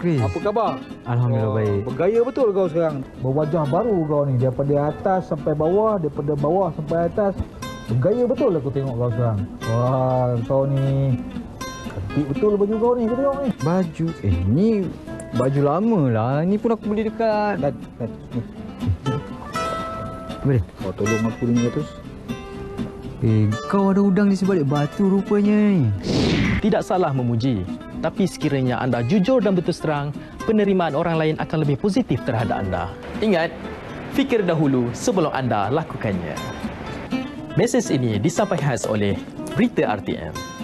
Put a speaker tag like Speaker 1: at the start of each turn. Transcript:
Speaker 1: Chris.
Speaker 2: Apa khabar?
Speaker 1: Alhamdulillah
Speaker 2: Oh,
Speaker 1: baik.
Speaker 2: Bergaya betul kau sekarang. Berwajah baru kau ni. Daripada atas sampai bawah. Daripada bawah sampai atas. Bergaya betul aku tengok kau sekarang. Wah, kau ni... Cantik betul baju kau ni. Aku tengok ni.
Speaker 1: Baju eh ni baju lama lah. Ni pun aku beli dekat
Speaker 2: Dan, dan, ni.
Speaker 1: Boleh.
Speaker 2: Kau tolong aku RM500.
Speaker 1: Eh kau ada udang di sebalik batu rupanya ni.
Speaker 3: Tidak salah memuji, tapi sekiranya anda jujur dan berterus terang, penerimaan orang lain akan lebih positif terhadap anda. Ingat, fikir dahulu sebelum anda lakukannya. Mesej ini disampaikan oleh Berita RTM.